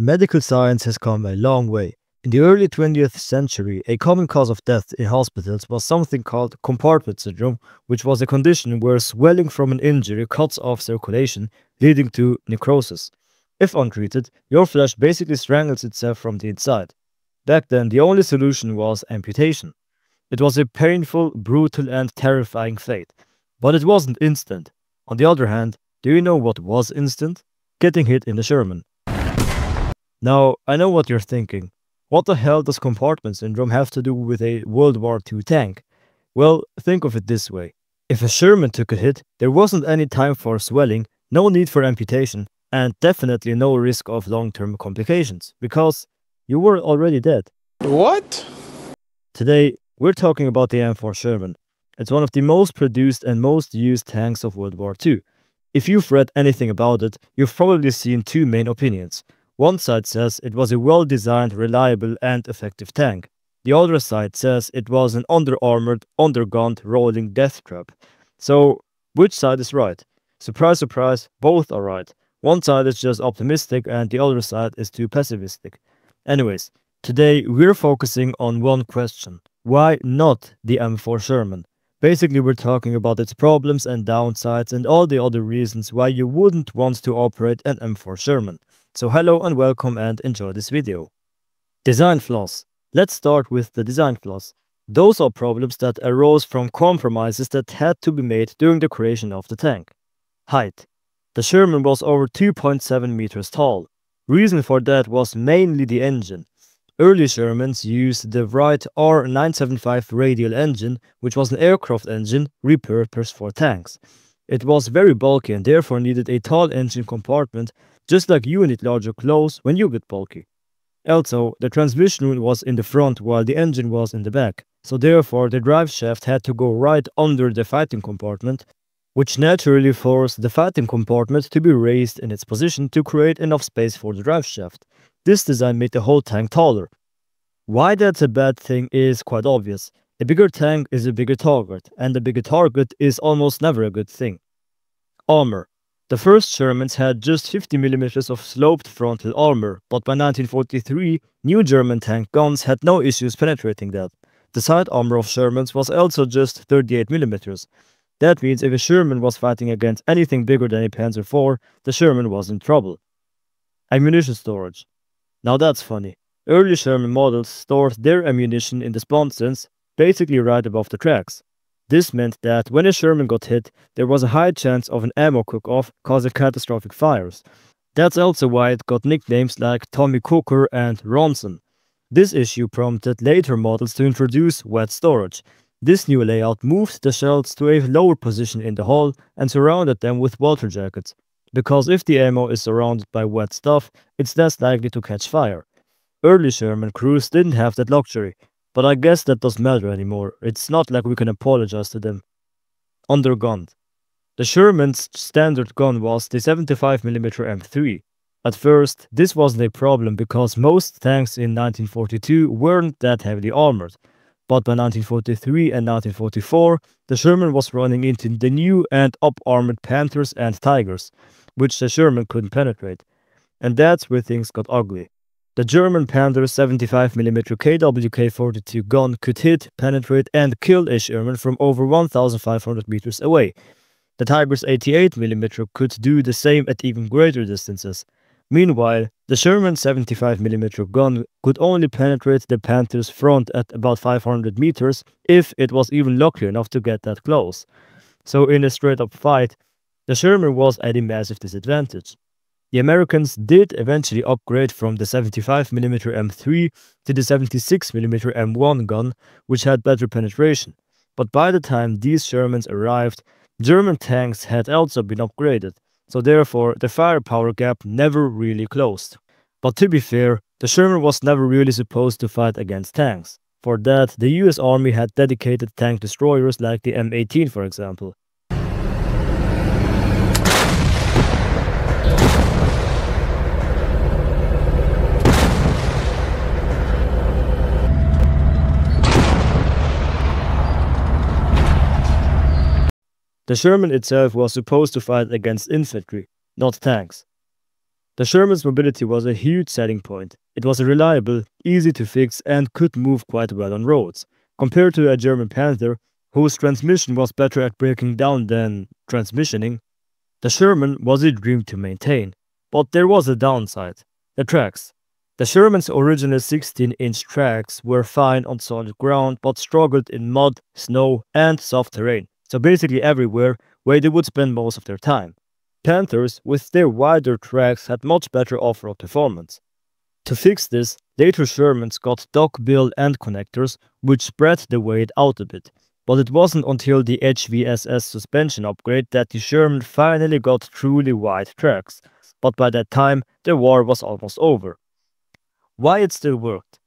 Medical science has come a long way. In the early 20th century, a common cause of death in hospitals was something called compartment syndrome, which was a condition where swelling from an injury cuts off circulation, leading to necrosis. If untreated, your flesh basically strangles itself from the inside. Back then, the only solution was amputation. It was a painful, brutal, and terrifying fate, but it wasn't instant. On the other hand, do you know what was instant? Getting hit in the Sherman. Now, I know what you're thinking. What the hell does compartment syndrome have to do with a World War II tank? Well, think of it this way. If a Sherman took a hit, there wasn't any time for swelling, no need for amputation, and definitely no risk of long-term complications, because you were already dead. What? Today, we're talking about the M4 Sherman. It's one of the most produced and most used tanks of World War II. If you've read anything about it, you've probably seen two main opinions. One side says it was a well-designed, reliable and effective tank. The other side says it was an under-armored, undergunned, rolling death trap. So, which side is right? Surprise, surprise, both are right. One side is just optimistic and the other side is too pessimistic. Anyways, today we're focusing on one question. Why not the M4 Sherman? Basically, we're talking about its problems and downsides and all the other reasons why you wouldn't want to operate an M4 Sherman. So hello and welcome and enjoy this video. Design flaws. Let's start with the design flaws. Those are problems that arose from compromises that had to be made during the creation of the tank. Height. The Sherman was over 2.7 meters tall. Reason for that was mainly the engine. Early Shermans used the Wright R975 radial engine, which was an aircraft engine repurposed for tanks. It was very bulky and therefore needed a tall engine compartment just like you need larger clothes when you get bulky. Also, the transmission room was in the front while the engine was in the back, so therefore the drive shaft had to go right under the fighting compartment, which naturally forced the fighting compartment to be raised in its position to create enough space for the drive shaft. This design made the whole tank taller. Why that's a bad thing is quite obvious. A bigger tank is a bigger target, and a bigger target is almost never a good thing. Armor. The first Shermans had just 50mm of sloped frontal armor, but by 1943, new German tank guns had no issues penetrating that. The side armor of Shermans was also just 38mm. That means if a Sherman was fighting against anything bigger than a Panzer IV, the Sherman was in trouble. Ammunition storage. Now that's funny. Early Sherman models stored their ammunition in the sponsons, basically right above the tracks. This meant that when a Sherman got hit, there was a high chance of an ammo cook-off causing catastrophic fires. That's also why it got nicknames like Tommy Cooker and Ronson. This issue prompted later models to introduce wet storage. This new layout moved the shells to a lower position in the hull and surrounded them with water jackets, because if the ammo is surrounded by wet stuff, it's less likely to catch fire. Early Sherman crews didn't have that luxury, but I guess that doesn't matter anymore. It's not like we can apologize to them. Undergunned. The Sherman's standard gun was the 75mm M3. At first, this wasn't a problem because most tanks in 1942 weren't that heavily armored. But by 1943 and 1944, the Sherman was running into the new and up-armored Panthers and Tigers, which the Sherman couldn't penetrate. And that's where things got ugly. The German Panther 75mm KWK-42 gun could hit, penetrate and kill a Sherman from over 1500 meters away. The Tiger's 88mm could do the same at even greater distances. Meanwhile, the Sherman 75mm gun could only penetrate the Panther's front at about 500 meters if it was even lucky enough to get that close. So in a straight-up fight, the Sherman was at a massive disadvantage. The Americans did eventually upgrade from the 75mm M3 to the 76mm M1 gun, which had better penetration. But by the time these Shermans arrived, German tanks had also been upgraded, so therefore the firepower gap never really closed. But to be fair, the Sherman was never really supposed to fight against tanks. For that, the US Army had dedicated tank destroyers like the M18 for example, The Sherman itself was supposed to fight against infantry, not tanks. The Sherman's mobility was a huge selling point. It was reliable, easy to fix, and could move quite well on roads, compared to a German Panther, whose transmission was better at breaking down than transmissioning. The Sherman was a dream to maintain, but there was a downside the tracks. The Sherman's original 16 inch tracks were fine on solid ground but struggled in mud, snow, and soft terrain, so basically everywhere where they would spend most of their time. Panthers, with their wider tracks, had much better off-road performance. To fix this, later Shermans got duck bill end connectors, which spread the weight out a bit. But it wasn't until the HVSS suspension upgrade that the Sherman finally got truly wide tracks. But by that time, the war was almost over. Why it still worked?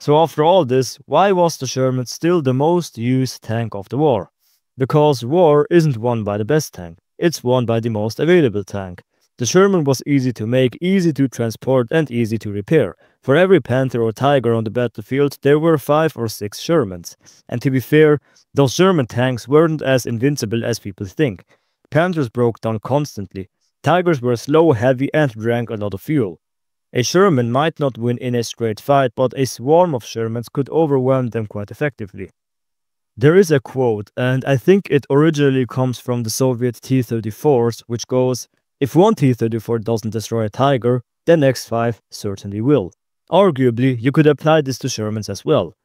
So after all this, why was the Sherman still the most used tank of the war? Because war isn't won by the best tank. It's won by the most available tank. The Sherman was easy to make, easy to transport, and easy to repair. For every Panther or Tiger on the battlefield, there were five or six Shermans. And to be fair, those Sherman tanks weren't as invincible as people think. Panthers broke down constantly. Tigers were slow, heavy, and drank a lot of fuel. A Sherman might not win in a straight fight, but a swarm of Shermans could overwhelm them quite effectively. There is a quote, and I think it originally comes from the Soviet T-34s, which goes, if one T-34 doesn't destroy a Tiger, the next five certainly will. Arguably, you could apply this to Shermans as well.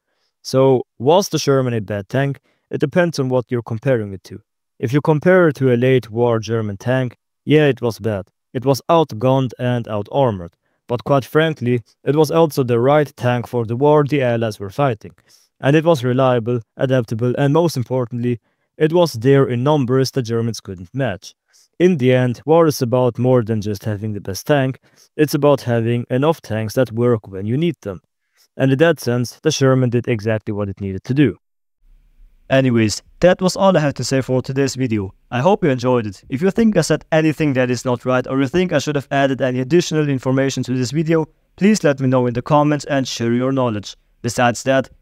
So, was the Sherman a bad tank? It depends on what you're comparing it to. If you compare it to a late war German tank, yeah, it was bad. It was outgunned and out-armored. But quite frankly, it was also the right tank for the war the Allies were fighting and it was reliable, adaptable, and most importantly, it was there in numbers the Germans couldn't match. In the end, war is about more than just having the best tank, it's about having enough tanks that work when you need them. And in that sense, the Sherman did exactly what it needed to do. Anyways, that was all I had to say for today's video. I hope you enjoyed it. If you think I said anything that is not right or you think I should have added any additional information to this video, please let me know in the comments and share your knowledge. Besides that,